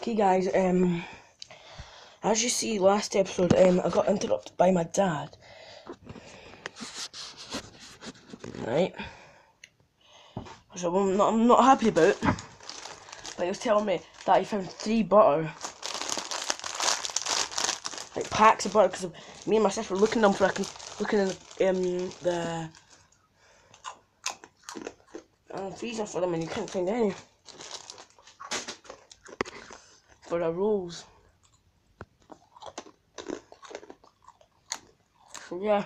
Okay, guys. Um, as you see, last episode, um, I got interrupted by my dad. Right. Which I'm not, I'm not happy about. But he was telling me that he found three butter. Like packs of butter, because me and my sister were looking them for looking in um, the um, freezer for them, and you couldn't find any for the rules. So yeah.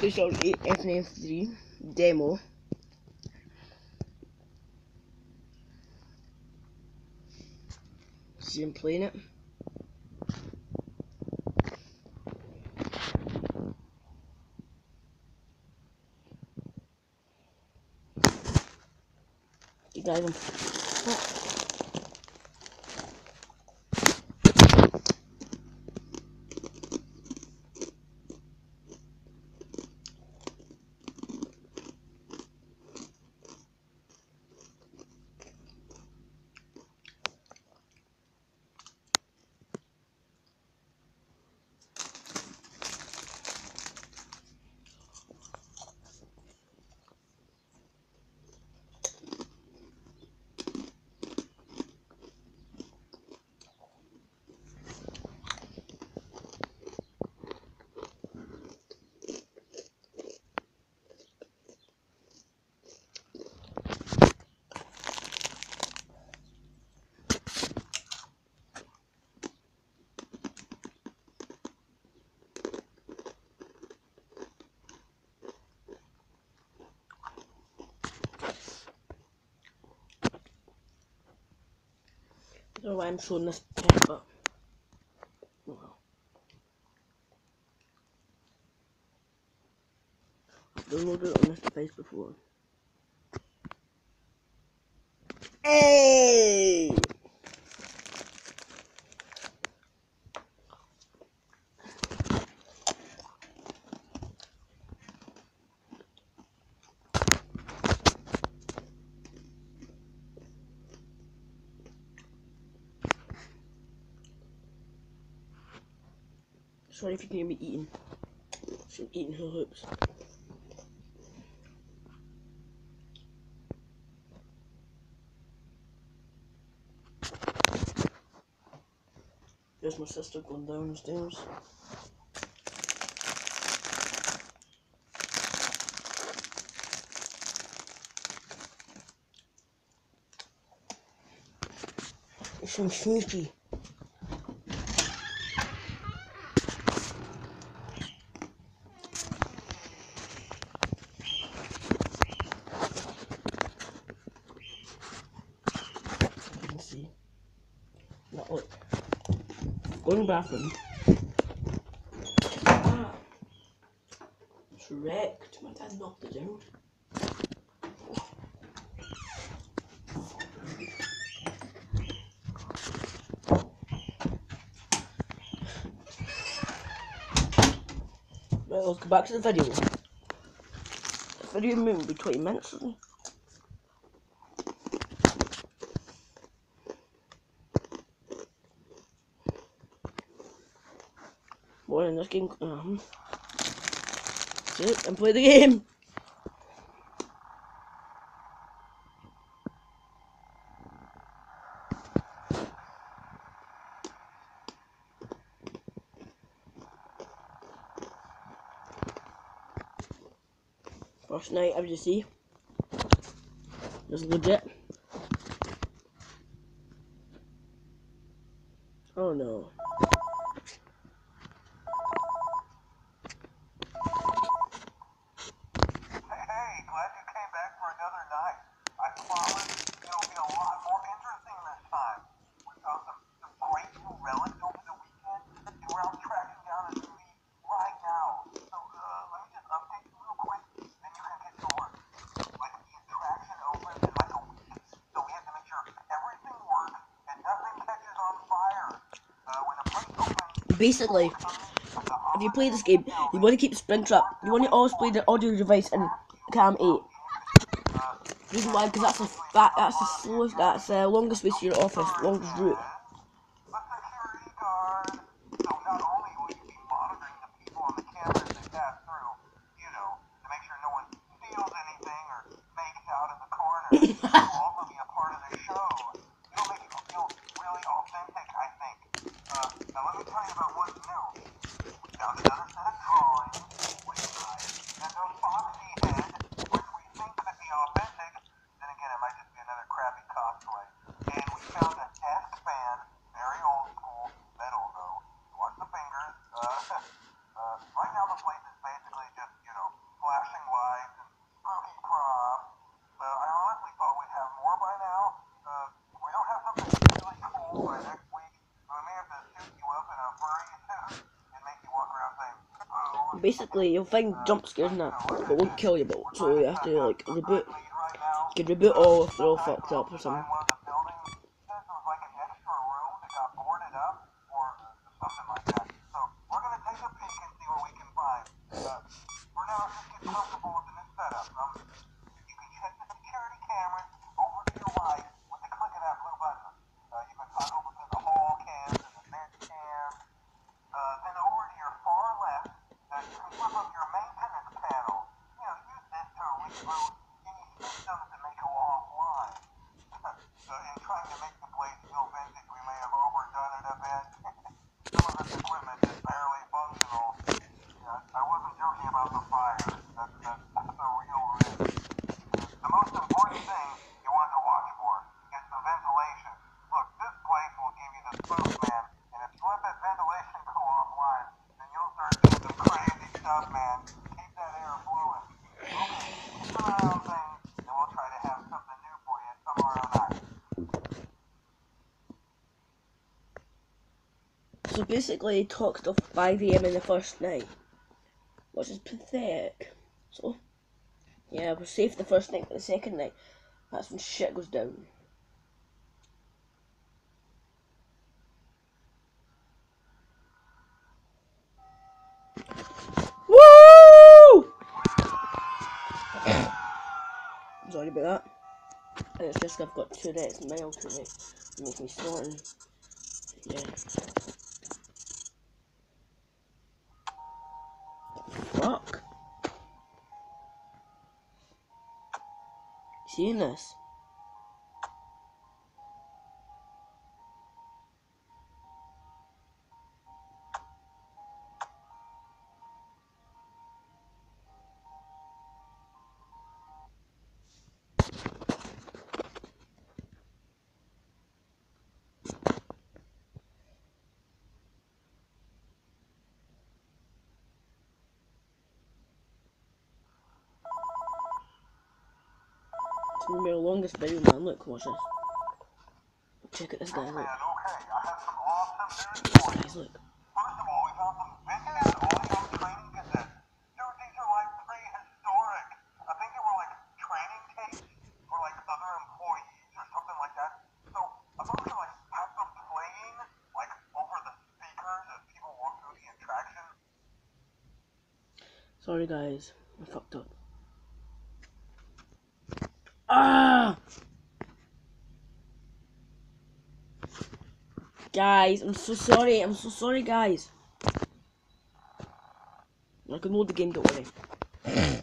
This is FNAF3 demo. See him playing it. You guys, oh well. I've downloaded it on this device before. Sorry if you can hear me eating. I'm eating her hoops. There's my sister going downstairs. It's some sneaky. Go the bathroom. Ah. Wrecked. My dad knocked it down. Right, let's go back to the video. The video movie be 20 minutes, in um, sit and play the game. First night, as you see, is legit. Basically, if you play this game, you want to keep Springtrap. You want to always play the audio device in Cam 8. Reason why? Because that's the that, that's the slowest, that's the longest way to your office, longest route. basically you'll find jump scares in that, but won't kill you. But so you have to like reboot. You can reboot all if they're all fucked up or something. So basically, he talked off 5am in the first night, which is pathetic. So, yeah, we're safe the first night, but the second night, that's when shit goes down. Woo! Sorry about that. And it's just I've got two days mail today. Make me snorting. Yeah. Fuck. Seeing this? It's gonna be our longest video, man. Look, watch this. Check out this guy, look. Guys, look. First of all, fucked found some vintage audio training cassettes. Dude, these are like prehistoric. I think they were like training tapes for like other employees or something like that. So I thought we could like have them playing like over the speakers as people walk through the attraction. Sorry, guys. I fucked up. Ah! Guys, I'm so sorry. I'm so sorry, guys. I can load the game, don't worry.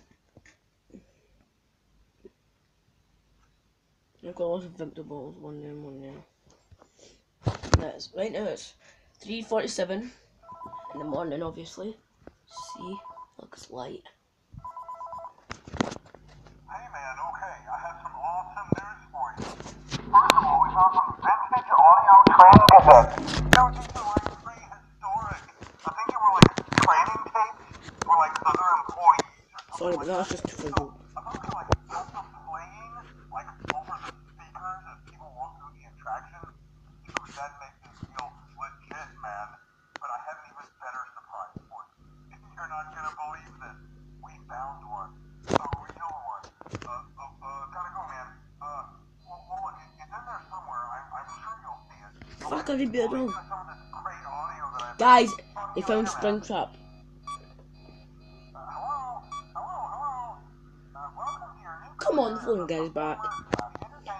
I've got lots of victor balls, one there, one there. That's right now it's 3.47 in the morning, obviously. See, looks light. Hey man, okay, I have some awesome news for you. First of all, we found some vintage audio cassettes. Dude, these are like prehistoric. I think they were like training tapes for like other employees or Sorry, but that's just too So funny. I thought we could like have them playing like over the speakers as people walk through the attraction. Dude, that makes me feel legit, man. But I have an even better surprise for you. You're not gonna believe this. We found one. A real one. Uh, uh, uh, gotta go, man. Uh, well, well look, it- it's in there somewhere. I'm, I'm sure you'll see it. Fuck, I did better. Some of this great audio that I've Guys, They found Springtrap. Uh, hello? Hello, hello? Uh, welcome to your new Come on, the phone guy's back.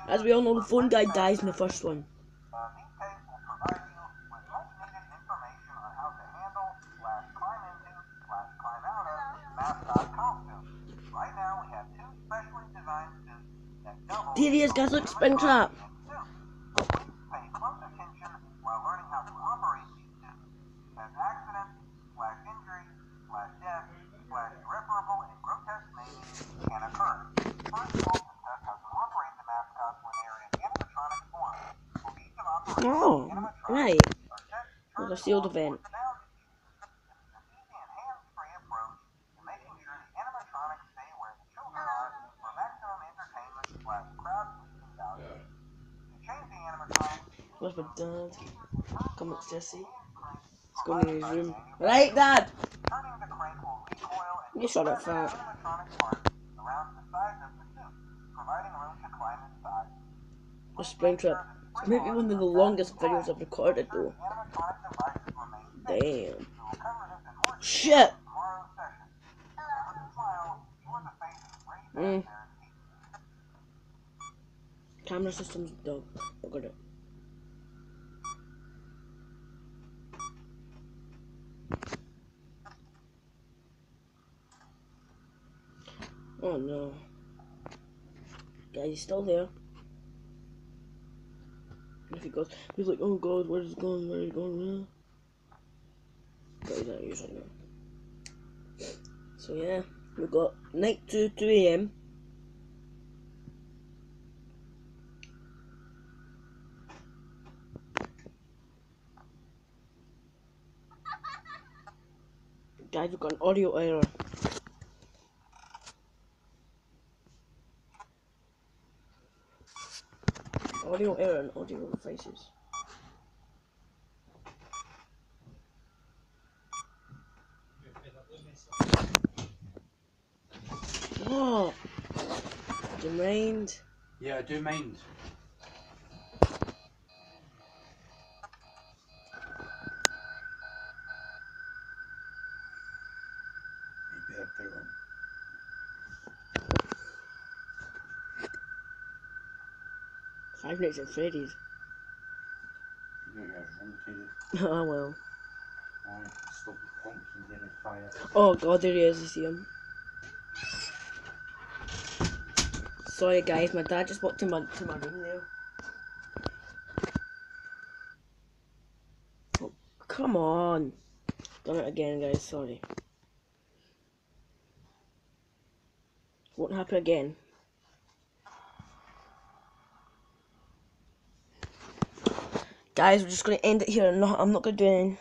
As we all know, the phone guy dies in the first one. Uh, these tapes will provide you with much needed information on how to handle slash climb into slash climb out of mascot costumes. Right now we have two specially designed suits that double There he is, guys, look, Springtrap. While learning how to operate these as accidents slash injuries slash death slash irreparable and grotesque maiming can occur. First, we'll discuss how to operate the mascots when they are in animatronic form. For each of operating Oh, right. There's a sealed event. sound This is an easy and hands-free approach to making sure the animatronics stay where the children are for maximum entertainment slash crowd-pleasing value. To change the Where's my dad? Come on, Jesse. Let's go in his room. Right, Dad! You shut up, fat. A Springtrap. It's maybe one of the longest videos I've recorded though. Damn. Shit! Mm. Camera systems, dog. I got it. Oh no. Guys, he's still there. If he goes, he's like, oh god, where is he going? Where is he going? But he's not usually. So yeah, we've got night to 2 a.m. Guys, we've got an audio error. Audio error and audio faces. Oh, what? Do you mind? Yeah, I do mind. Maybe I put it on. Five Nights at Freddy's. You don't have room to oh well. Alright, stop the pumpkins in the fire. Oh god, there he is, you see him. Sorry guys, my dad just walked to my, to my room there. Oh, come on. Done it again guys, sorry. Won't happen again. Guys, we're just gonna end it here. I'm not, I'm not gonna do anything.